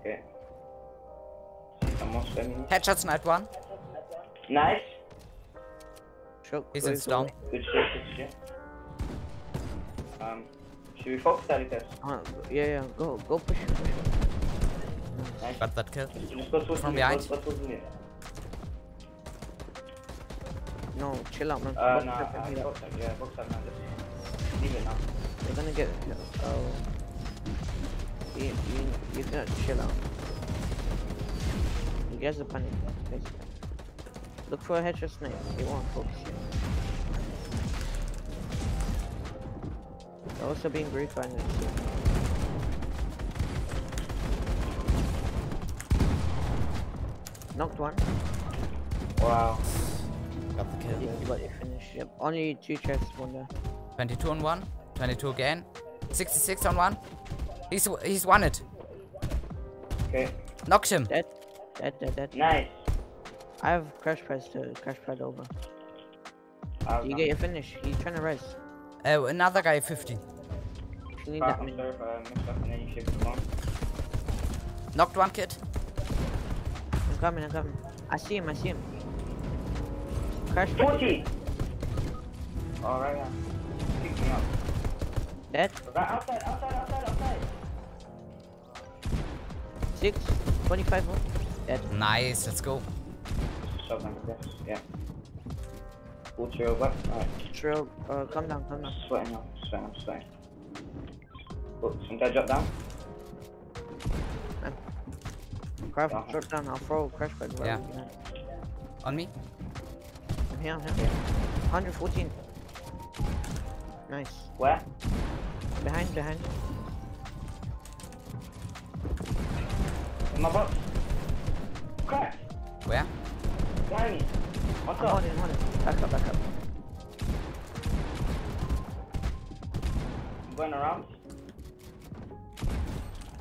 Okay. I'm more spamming. Headshot snipe one. Nice. Choke. He's in down. Good shit, good shit. Um, should we focus that test? Uh, yeah, yeah. Go, go push. it, push. Nice. Got that kill. Go From behind. Let's go towards mid. No, chill out, man. Uh, Box nah, up and uh, heal up. focus that, yeah, focus that now. Just leave it now. You're gonna get. Oh. You, you, you gotta chill out. You guys are panic. basically. Look for a headshot snipe. They won't focus you. They're also being briefed by this. Knocked one. Wow. Got the kill. Yeah, but you finished. Yep. Only two chests, one there. 22 on one. 22 again. 66 on one. He's he's won it. Okay. Uh, Knocked him. Dead. Dead, dead, dead. Nice. I have crash press to crash pad over. Uh, You get your finish. He's trying to res. Uh, another guy 15. If you need that I'm sorry if I up and then you shift the phone. Knocked one kid. I'm coming, I'm coming. I see him, I see him. Crash pad. 40! Alright, yeah. Pick me up. Dead. Right outside, outside, outside, outside. Six. 25 more. Dead. Nice. Let's go. Shot like yeah. Full trail back. Alright. Trail. Uh, come down, come down. Sweating now, sweating, I'm sweating. Oh, some guy drop down. Craft, Uh-huh. drop down. I'll throw crash pad. right Yeah. On me. I'm here, I'm here. 114. Nice. Where? Behind, behind. In my box. Crack! Where? Behind me. What's I'm up? holding, holding. Back up, back up. I'm going around.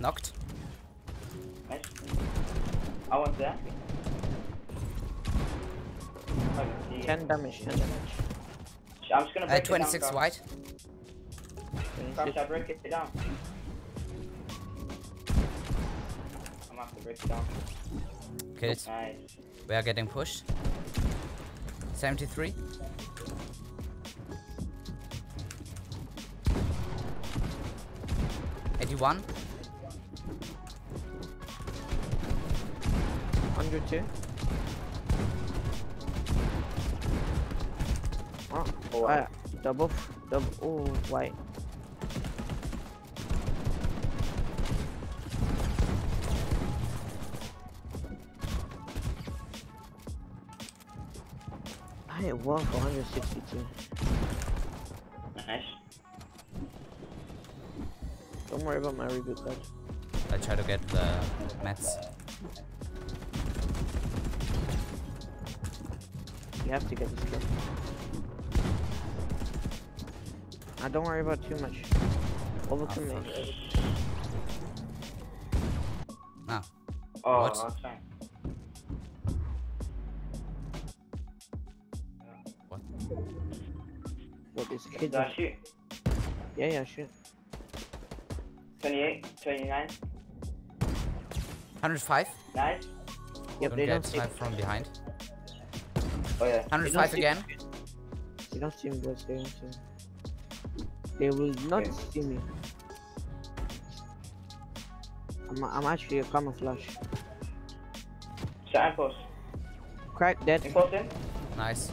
Knocked. Nice. I was there. I 10 damage, 10 damage. I'm just gonna Uh, break 26 it down. white. Crouch, 26. I break it down. Kills. Nice. We are getting pushed. 73. Eighty-one. 102. Oh, Oh, uh, double, double, oh, white. I hit one for 162. Nice. Don't worry about my reboot card. I try to get the mats. You have to get this kill. Ah, don't worry about too much. Overkill me. Ah, Oh, What? that's what? What this kid? Do I shoot? Yeah, yeah, shoot. 28, 29. 105. Nice. Yep, Don't they get don't see. sniped from behind. Oh yeah. 105 see- again. They don't see me, boys. They don't see me. They will not Okay. see me. I'm, I'm actually a camouflage. Shot post. Crack dead. Impulse in. Nice.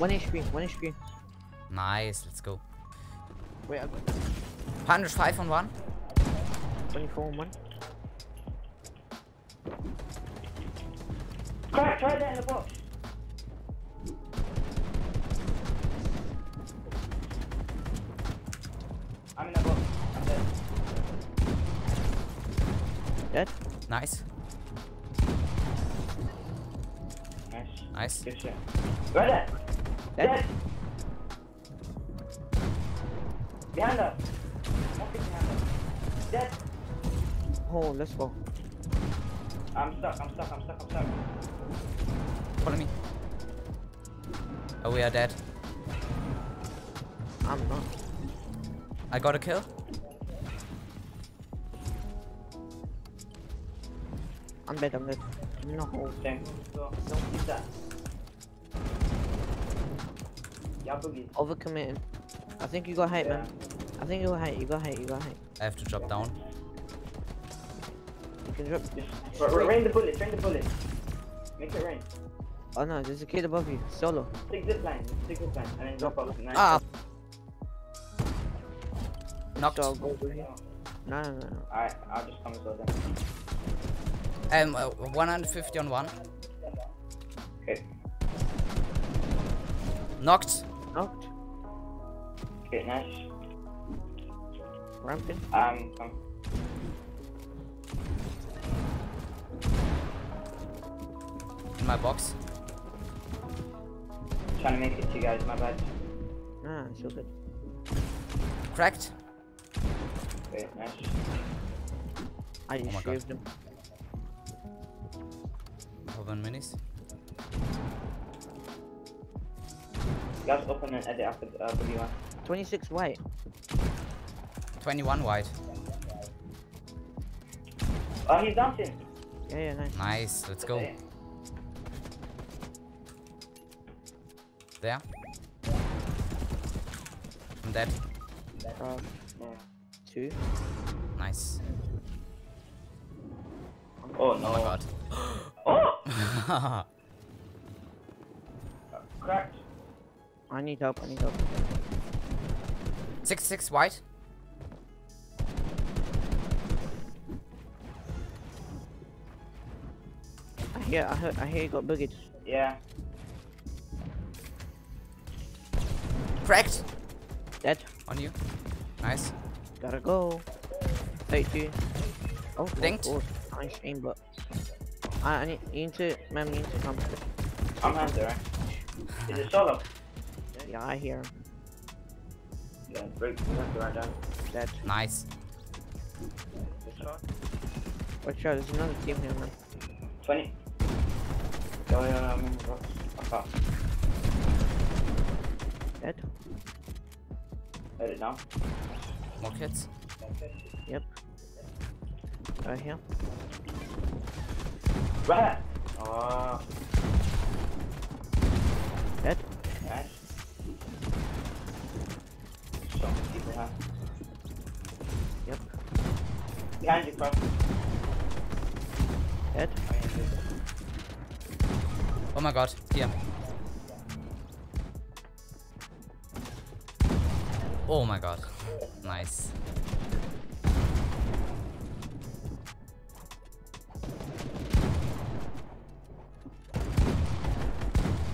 One HP. One HP. Nice. Let's go. Wait, I got 105 on one. 24 on one. Crack, try that in the box. I'm in the box. I'm dead. Dead. Nice. Nice. Nice. Good shit. Right there. Dead. Dead. Behind us. One behind us. Dead. Oh, let's go. I'm stuck. I'm stuck. I'm stuck. I'm stuck. Follow me. Oh, we are dead. I'm not. I got a kill. I'm dead, I'm dead. No. Same. Go. Don't use that. Yeah, boogie. Overcommitting. I think you got hate, Yeah. man. I think you got hate, you got hate, you got hate. I have to drop down. You can drop. Just ra- ra- rain the bullets, rain the bullets. Make it rain. Oh no, there's a kid above you. Solo. Stick zip line, stick zip line, and then drop off. Nice. Ah! Knocked. So I'll go with you. No, no, no, no. Alright, I'll just come as well then. Um, uh, 150 on one. Okay. Knocked. Knocked. Okay, nice. Ramping. Um, come. In my box. Trying to make it to you guys, my bad. Nah, it's all good. Cracked. Okay, nice. I just Oh my God. shaved him. Open minis. You guys open and edit after uh, boogie one. 26 white. 21 wide. Oh, he's dancing. Yeah, yeah, nice. Nice. Let's go. Okay. There. I'm dead. Yeah. two. Nice. Oh no. Oh my god. Oh! Cracked. I need help, I need help. 66 wide. I hear, I heard, I hear you got boogied. Yeah. Cracked. Dead. On you. Nice. Gotta go. 32. Oh, of Linked. course. Nice aim, but I, I need you need to, man, you need to come. I'm hunter, right? Is it solo? Yeah, I hear him. Yeah, break the right down. Dead. Nice. This shot. Watch out, there's another team here, man. 20. Yo, yo, yo, I'm in the box. Fuck off. Dead. Let it down. More kids. Yep. Right here. Right! Oh, Dead. nice. Huh? Yep. Behind you, cross. Dead. I mean, this- Oh my god. Here. Oh my god. Nice.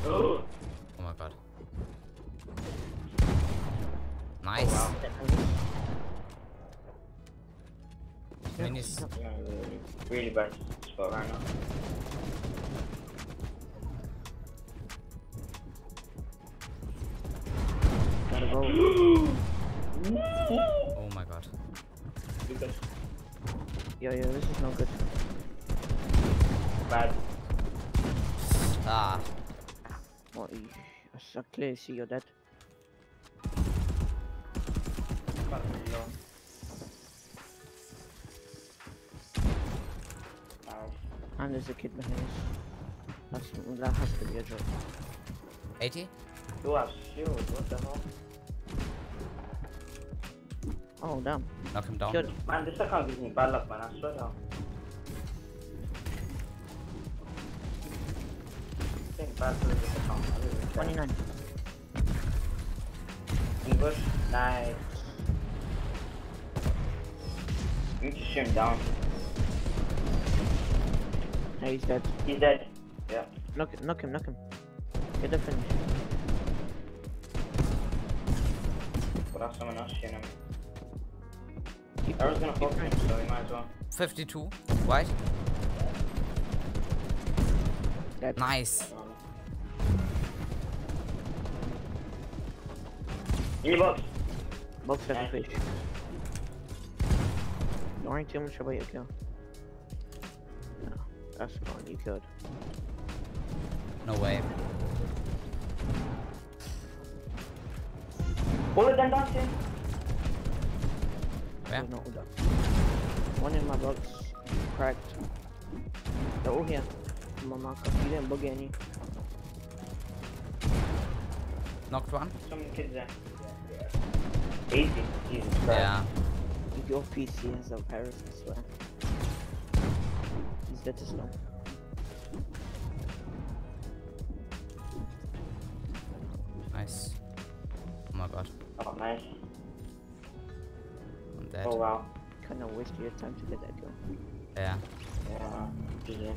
Oh Minis. Yeah, really, really bad spot right now. Gotta go. Oh my god. Lucas, Yo, yo, this is no good. bad. Ah. What? You, I s- I clearly see you're dead. Fucking low. Nice. And there's a kid behind us. That's, that has to be a joke. 80? Who has shield? What the hell? Oh, damn. Knock him down. Killed. Man, this account gives me bad luck, man. I swear down. I think bad for this account. I really think. 29. In bush. Nice. You need to shoot him down. Hey, he's dead. He's dead. Yeah. Knock, knock him, knock him. Get the finish. But that's someone else shooting him. Arrow's gonna keep focus him, so we might as well. 52. White. Dead. Nice. In your box. Box has a Nice. fish. Don't worry too much about your kill. No, that's gone. You killed. No way. All of them dancing. Where? There's no hold up. One in my box. Cracked. They're all here. Mama, you didn't buggy any. Knocked one. So many kids there. Easy. Jesus Christ. Yeah. Your PC has a virus, I swear. He's dead to slow. Nice. Oh my god. Oh, nice. I'm dead. Oh, wow. Kinda wasted your time to get that kill. Yeah. Yeah. GG.